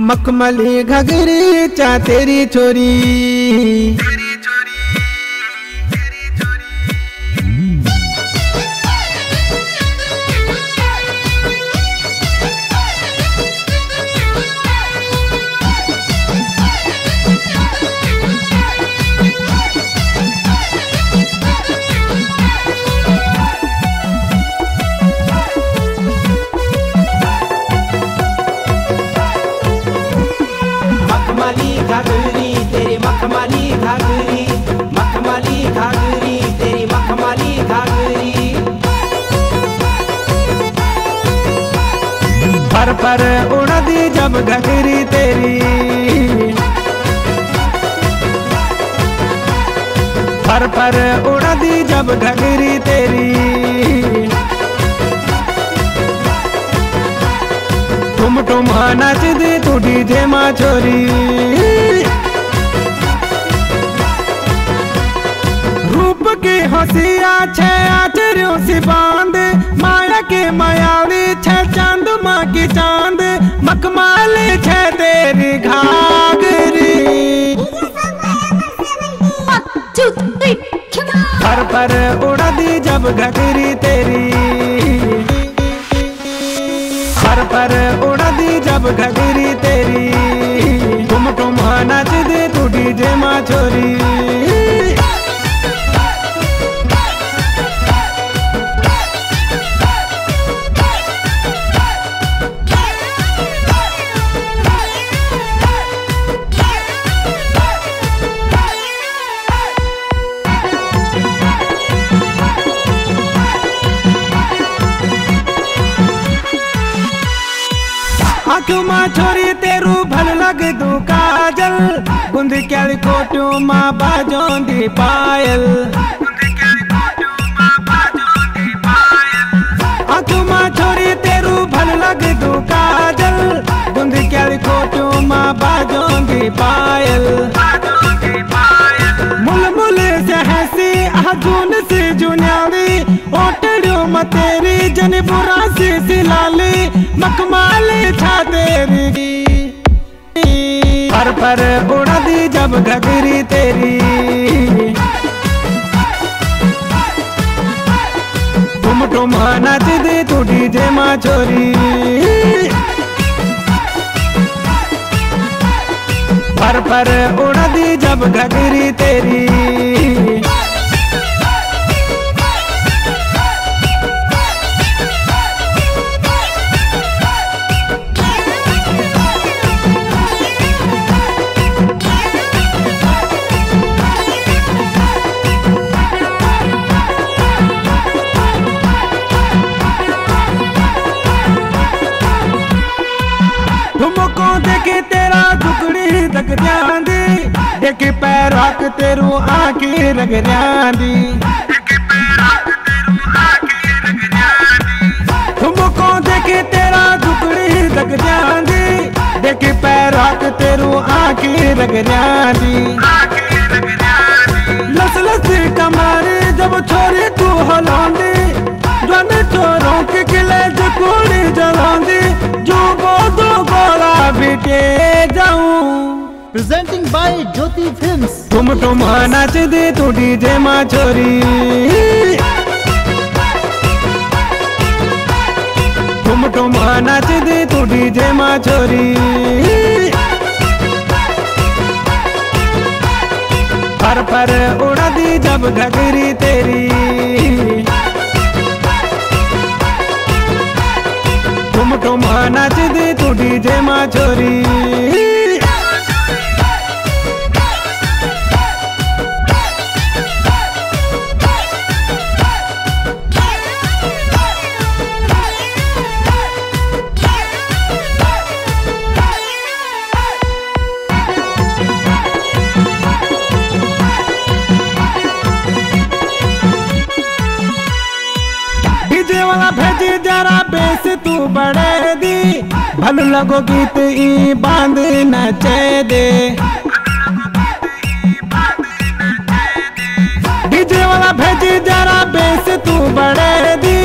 मखमली घगरी चा तेरी चोरी पर पर उड़दी जब घगरी तेरी। पर पर उड़दी जब घगरी तेरी। ठुम ठुम नचदी तू डीजे माँ छोरी रूप की हंसिया छे आचर्यों मखमाली तेरी घाघरी! पर पर उड़दी जब घगरी तेरी। पर उड़ा दी जब घगरी तेरी। ठुम नच दे तू डीजे माँ छोरी काजल गुंद कैल कोटू माँ बाजों दी पायल आँखों छोरी तेरू भल लग दू काजल कैल कोटू माँ बाजों दी पायल। मुल मुल जन बुरा से सिलाली। मखमाली छा तेरी। पर बुना दी जब घगरी तेरी। तुम ठुम नाच दे तू डीजे माँ छोरी पर पर उड़दी जब घगरी तेरी। टुकड़ी तक ध्यान दे देखे पैर रख तेरू आँखें रग दी तुमको देखे तेरा टुकड़ी तक ध्यान दे देखे पैर रख तेरू आँखें रग presenting by Jyoti Films. तुम तुम नाच दे तू डीजे माँ छोरी तुम तुम नाच दे तू डीजे माँ छोरी पर पर उड़दी जब घगरी तेरी। तुम तुम नाच दे तू डीजे माँ छोरी बेस तू बड़े दी। भल लगो गीत ई बाँध नचे दे। डीजे वाला भेजी जरा बेस तू बड़े दी।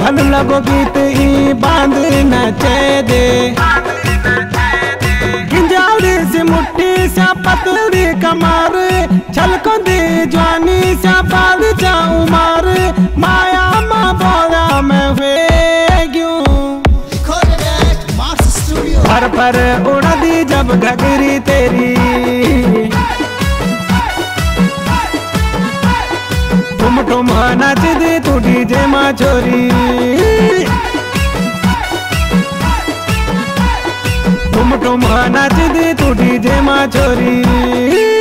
भल लगो गीत ई बाँध नचे दे। गिंजावरी से मुट्ठी सा पतली कमर, छलको पर पर उड़ा दी जब घगरी तेरी। तुम ठुम नाच दी तू डीजे माँ छोरी तुम ठुम नाच दी तू डीजे माँ छोरी